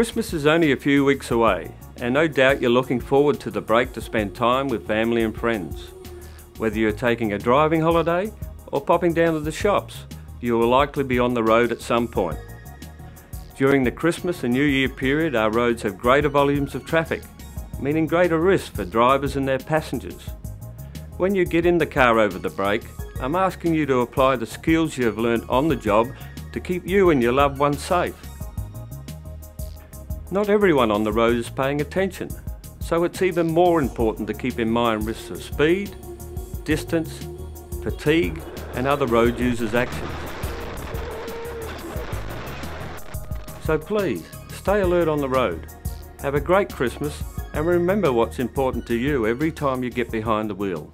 Christmas is only a few weeks away, and no doubt you're looking forward to the break to spend time with family and friends. Whether you're taking a driving holiday or popping down to the shops, you will likely be on the road at some point. During the Christmas and New Year period, our roads have greater volumes of traffic, meaning greater risk for drivers and their passengers. When you get in the car over the break, I'm asking you to apply the skills you have learned on the job to keep you and your loved ones safe. Not everyone on the road is paying attention, so it's even more important to keep in mind risks of speed, distance, fatigue and other road users' actions. So please, stay alert on the road. Have a great Christmas and remember what's important to you every time you get behind the wheel.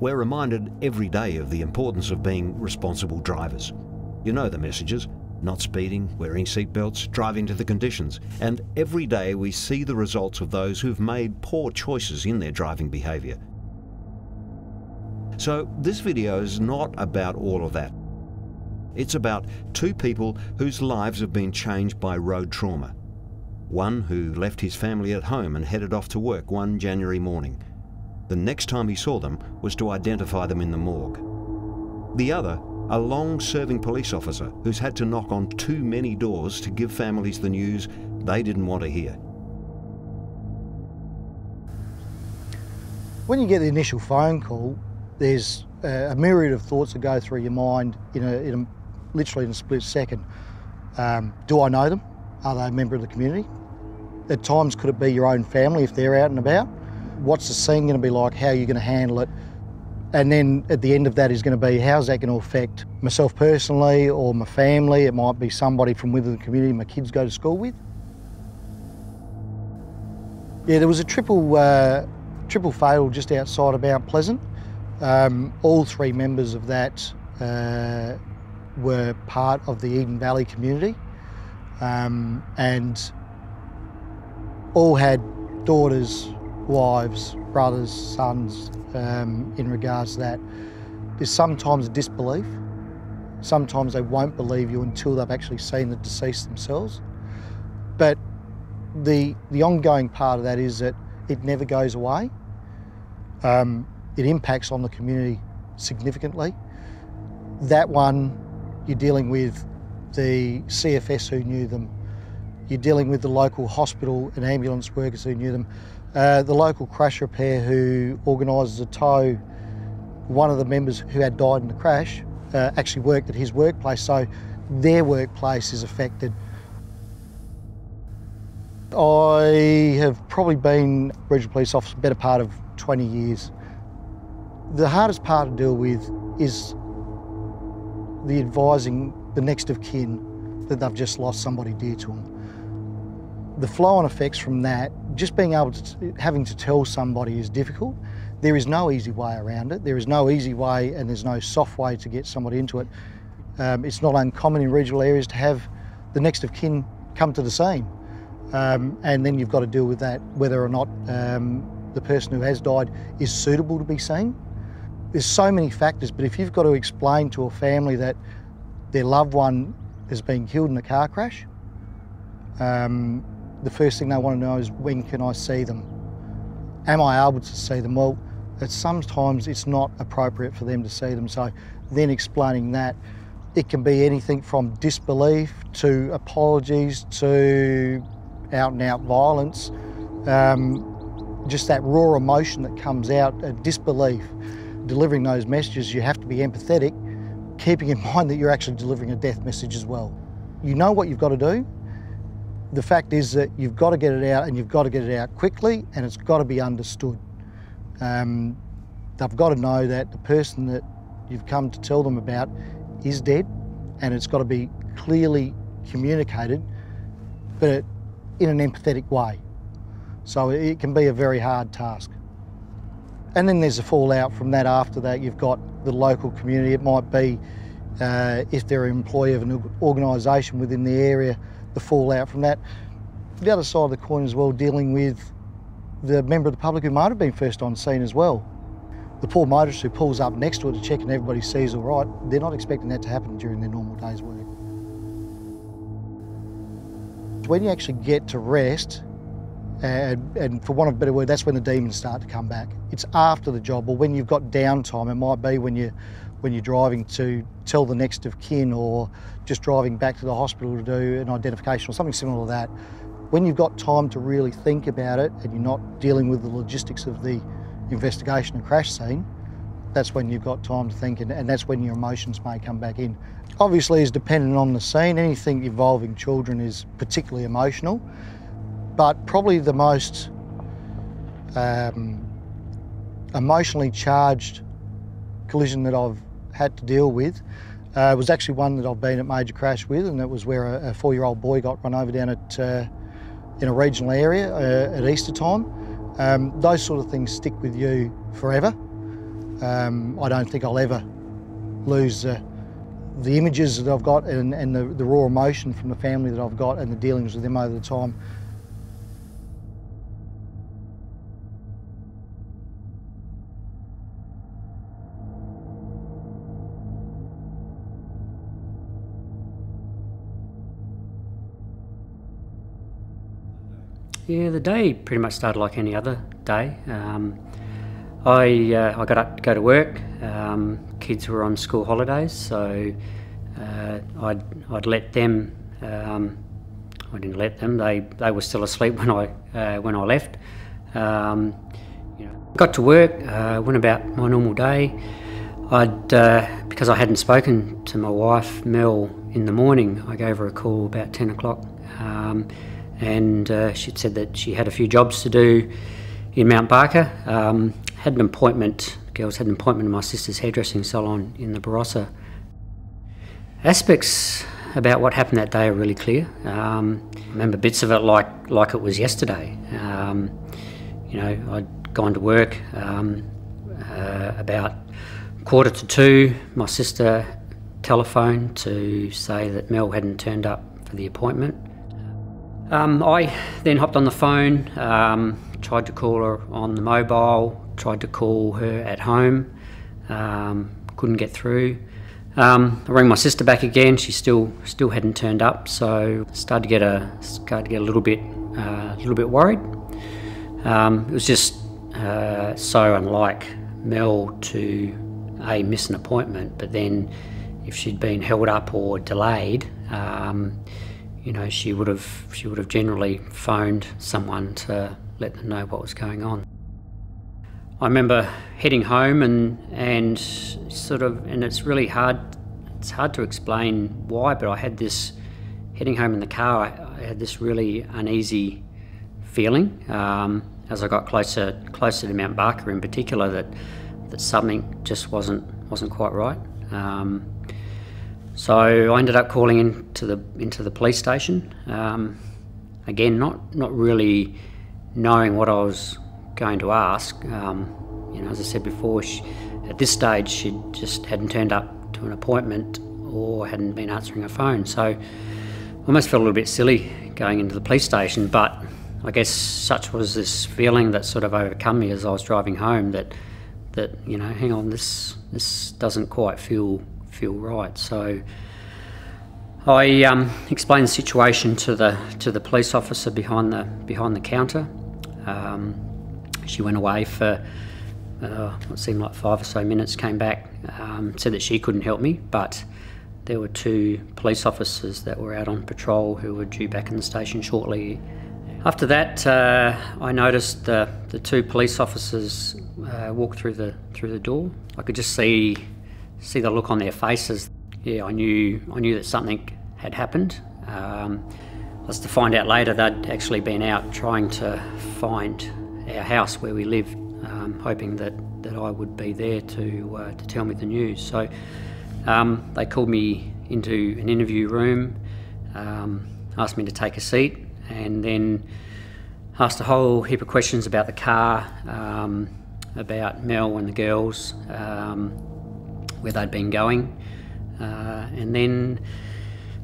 We're reminded every day of the importance of being responsible drivers. You know the messages not speeding, wearing seatbelts, driving to the conditions. And every day we see the results of those who've made poor choices in their driving behaviour. So this video is not about all of that. It's about two people whose lives have been changed by road trauma. One who left his family at home and headed off to work one January morning. The next time he saw them was to identify them in the morgue. The other a long-serving police officer who's had to knock on too many doors to give families the news they didn't want to hear. When you get the initial phone call, there's a myriad of thoughts that go through your mind in a, in a literally in a split second. Um, do I know them? Are they a member of the community? At times, could it be your own family if they're out and about? What's the scene going to be like? How are you going to handle it? And then at the end of that is going to be how's that going to affect myself personally or my family? It might be somebody from within the community my kids go to school with. Yeah, there was a triple uh, triple fatal just outside of Mount Pleasant. Um, all three members of that uh, were part of the Eden Valley community um, and all had daughters, wives, brothers, sons, um, in regards to that. There's sometimes disbelief. Sometimes they won't believe you until they've actually seen the deceased themselves. But the, the ongoing part of that is that it never goes away. Um, it impacts on the community significantly. That one, you're dealing with the CFS who knew them. You're dealing with the local hospital and ambulance workers who knew them. Uh, the local crash repair who organises a tow, one of the members who had died in the crash uh, actually worked at his workplace, so their workplace is affected. I have probably been regional police officer better part of 20 years. The hardest part to deal with is the advising the next of kin that they've just lost somebody dear to them the flow-on effects from that, just being able to, having to tell somebody is difficult. There is no easy way around it. There is no easy way and there's no soft way to get somebody into it. Um, it's not uncommon in regional areas to have the next of kin come to the scene. Um, and then you've got to deal with that, whether or not um, the person who has died is suitable to be seen. There's so many factors, but if you've got to explain to a family that their loved one has been killed in a car crash, um, the first thing they want to know is when can I see them? Am I able to see them? Well, sometimes it's not appropriate for them to see them. So then explaining that, it can be anything from disbelief to apologies to out and out violence. Um, just that raw emotion that comes out, uh, disbelief. Delivering those messages, you have to be empathetic, keeping in mind that you're actually delivering a death message as well. You know what you've got to do, the fact is that you've got to get it out and you've got to get it out quickly and it's got to be understood. Um, they've got to know that the person that you've come to tell them about is dead and it's got to be clearly communicated, but in an empathetic way. So it can be a very hard task. And then there's a fallout from that after that. You've got the local community. It might be uh, if they're an employee of an organisation within the area, the fallout from that. The other side of the coin as well, dealing with the member of the public who might have been first on scene as well. the poor motorist who pulls up next to it to check and everybody sees all right, they're not expecting that to happen during their normal day's work. When you actually get to rest, and, and, for want of a better word, that's when the demons start to come back. It's after the job, or when you've got downtime. It might be when you when you're driving to tell the next of kin, or just driving back to the hospital to do an identification or something similar to that. When you've got time to really think about it, and you're not dealing with the logistics of the investigation and crash scene, that's when you've got time to think, and, and that's when your emotions may come back in. Obviously, it's dependent on the scene. Anything involving children is particularly emotional but probably the most um, emotionally charged collision that I've had to deal with uh, was actually one that I've been at major crash with, and it was where a, a four-year-old boy got run over down at uh, in a regional area uh, at Easter time. Um, those sort of things stick with you forever. Um, I don't think I'll ever lose uh, the images that I've got and, and the, the raw emotion from the family that I've got and the dealings with them over the time. Yeah, the day pretty much started like any other day. Um, I uh, I got up to go to work. Um, kids were on school holidays, so uh, I'd I'd let them. Um, I didn't let them. They they were still asleep when I uh, when I left. Um, you know, got to work. Uh, went about my normal day. I'd uh, because I hadn't spoken to my wife Mel in the morning. I gave her a call about ten o'clock. And uh, she'd said that she had a few jobs to do in Mount Barker. Um, had an appointment, girls had an appointment in my sister's hairdressing salon in the Barossa. Aspects about what happened that day are really clear. Um, I remember bits of it like like it was yesterday. Um, you know, I'd gone to work um, uh, about quarter to two. My sister telephoned to say that Mel hadn't turned up for the appointment. Um, I then hopped on the phone, um, tried to call her on the mobile, tried to call her at home, um, couldn't get through. Um, I rang my sister back again. She still still hadn't turned up, so started to get a started to get a little bit uh, a little bit worried. Um, it was just uh, so unlike Mel to a miss an appointment, but then if she'd been held up or delayed. You know, she would have she would have generally phoned someone to let them know what was going on. I remember heading home and and sort of and it's really hard it's hard to explain why, but I had this heading home in the car. I, I had this really uneasy feeling um, as I got closer closer to Mount Barker in particular that that something just wasn't wasn't quite right. Um, so I ended up calling into the into the police station. Um, again, not not really knowing what I was going to ask. Um, you know, as I said before, she, at this stage she just hadn't turned up to an appointment or hadn't been answering her phone. So I almost felt a little bit silly going into the police station. But I guess such was this feeling that sort of overcome me as I was driving home that that you know, hang on, this this doesn't quite feel feel right. So I um, explained the situation to the to the police officer behind the behind the counter. Um, she went away for uh, what seemed like five or so minutes. Came back, um, said that she couldn't help me, but there were two police officers that were out on patrol who were due back in the station shortly. After that, uh, I noticed the, the two police officers uh, walk through the through the door. I could just see see the look on their faces. Yeah, I knew I knew that something had happened. Um, was to find out later they'd actually been out trying to find our house where we lived, um, hoping that, that I would be there to uh, to tell me the news. So um, they called me into an interview room, um, asked me to take a seat, and then asked a whole heap of questions about the car, um, about Mel and the girls. Um, where they'd been going, uh, and then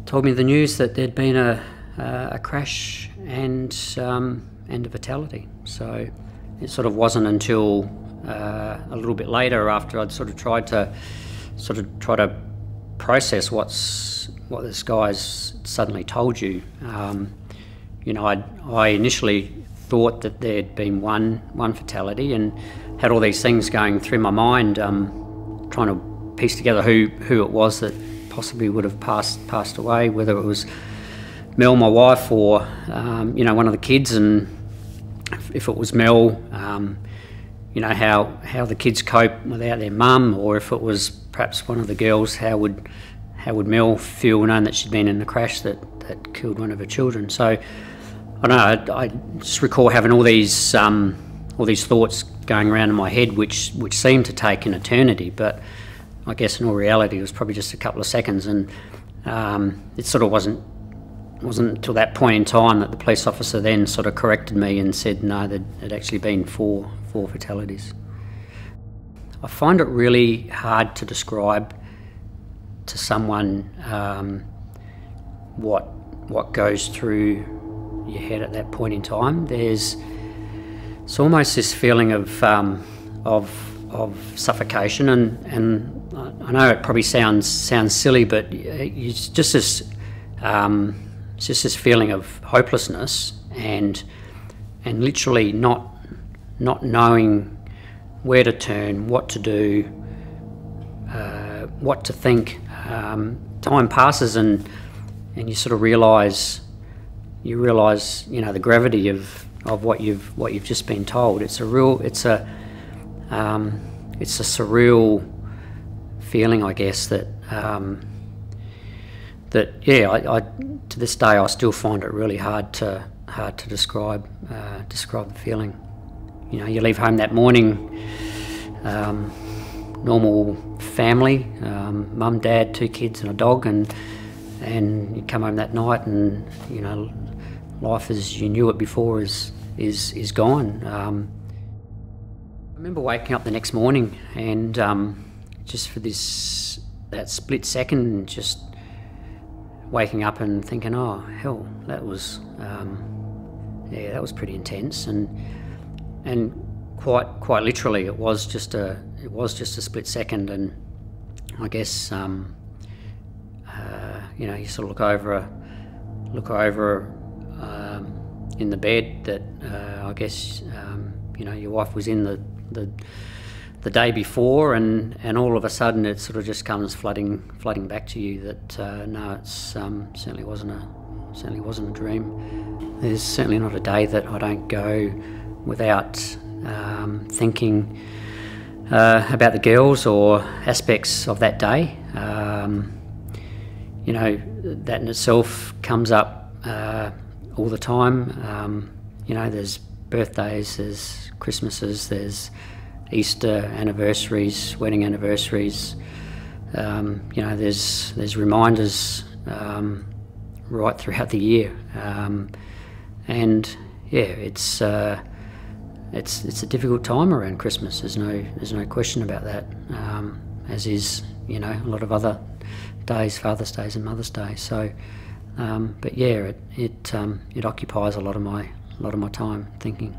told me the news that there'd been a, a crash and um, and a fatality. So it sort of wasn't until uh, a little bit later after I'd sort of tried to sort of try to process what's what this guy's suddenly told you. Um, you know, I I initially thought that there'd been one one fatality and had all these things going through my mind, um, trying to piece together who who it was that possibly would have passed passed away, whether it was Mel, my wife, or um, you know one of the kids, and if it was Mel, um, you know how how the kids cope without their mum, or if it was perhaps one of the girls, how would how would Mel feel knowing that she'd been in a crash that, that killed one of her children? So I don't know. I, I just recall having all these um, all these thoughts going around in my head, which which seemed to take an eternity, but I guess in all reality, it was probably just a couple of seconds, and um, it sort of wasn't wasn't until that point in time that the police officer then sort of corrected me and said no, there had actually been four four fatalities. I find it really hard to describe to someone um, what what goes through your head at that point in time. There's it's almost this feeling of um, of of suffocation, and and I know it probably sounds sounds silly, but it's just this um, it's just this feeling of hopelessness and and literally not not knowing where to turn, what to do, uh, what to think. Um, time passes and and you sort of realise you realise you know the gravity of, of what you've what you've just been told. It's a real it's a um, it's a surreal feeling, I guess that. Um, that yeah, I, I, to this day I still find it really hard to hard to describe uh, describe the feeling. You know, you leave home that morning, um, normal family, um, mum, dad, two kids, and a dog, and and you come home that night, and you know, life as you knew it before is is is gone. Um, I remember waking up the next morning and um, just for this that split second, just waking up and thinking, oh hell, that was um, yeah, that was pretty intense, and and quite quite literally, it was just a it was just a split second, and I guess um, uh, you know you sort of look over look over um, in the bed that uh, I guess um, you know your wife was in the the the day before, and, and all of a sudden it sort of just comes flooding flooding back to you that uh, no, it's um, certainly wasn't a certainly wasn't a dream. There's certainly not a day that I don't go without um, thinking uh, about the girls or aspects of that day. Um, you know, that in itself comes up uh, all the time. Um, you know, there's birthdays, there's Christmases, there's Easter anniversaries, wedding anniversaries. Um, you know, there's there's reminders um, right throughout the year, um, and yeah, it's uh, it's it's a difficult time around Christmas. There's no there's no question about that. Um, as is you know a lot of other days, Father's Days and Mother's Day. So, um, but yeah, it it um, it occupies a lot of my a lot of my time thinking.